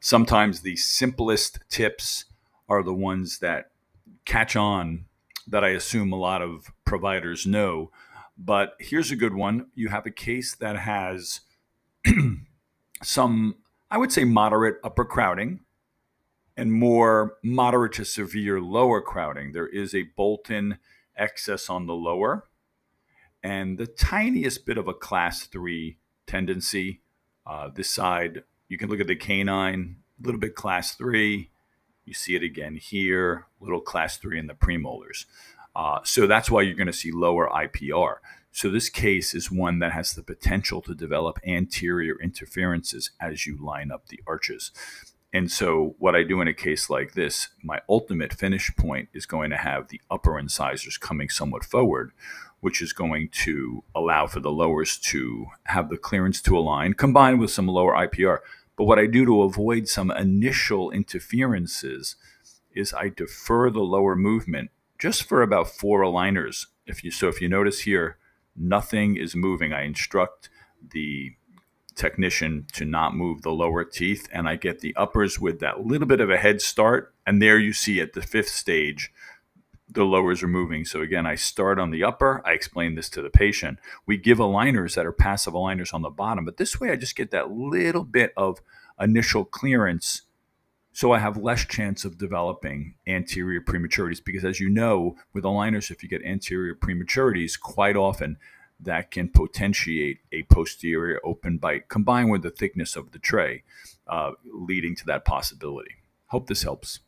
sometimes the simplest tips are the ones that catch on that I assume a lot of providers know. But here's a good one. You have a case that has some, I would say, moderate upper crowding and more moderate to severe lower crowding. There is a Bolton excess on the lower and the tiniest bit of a class three tendency. Uh, this side, you can look at the canine, a little bit class three. You see it again here, little class three in the premolars. Uh, so that's why you're going to see lower IPR. So this case is one that has the potential to develop anterior interferences as you line up the arches. And so what I do in a case like this, my ultimate finish point is going to have the upper incisors coming somewhat forward, which is going to allow for the lowers to have the clearance to align combined with some lower IPR. But what I do to avoid some initial interferences is I defer the lower movement just for about four aligners. If you so if you notice here, nothing is moving. I instruct the technician to not move the lower teeth and I get the uppers with that little bit of a head start and there you see at the fifth stage the lowers are moving. So again, I start on the upper. I explain this to the patient. We give aligners that are passive aligners on the bottom, but this way I just get that little bit of initial clearance so I have less chance of developing anterior prematurities because, as you know, with aligners, if you get anterior prematurities, quite often that can potentiate a posterior open bite combined with the thickness of the tray, uh, leading to that possibility. Hope this helps.